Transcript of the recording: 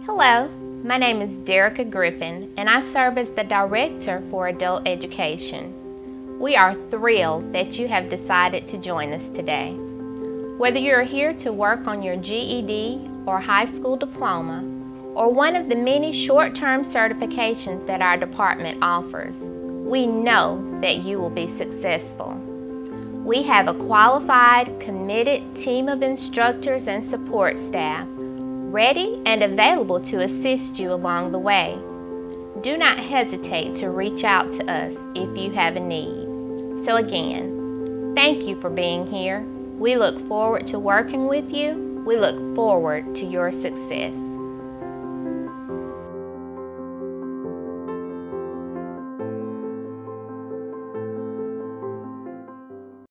Hello, my name is Derika Griffin, and I serve as the Director for Adult Education. We are thrilled that you have decided to join us today. Whether you're here to work on your GED or high school diploma, or one of the many short-term certifications that our department offers, we know that you will be successful. We have a qualified, committed team of instructors and support staff ready and available to assist you along the way. Do not hesitate to reach out to us if you have a need. So again, thank you for being here. We look forward to working with you. We look forward to your success.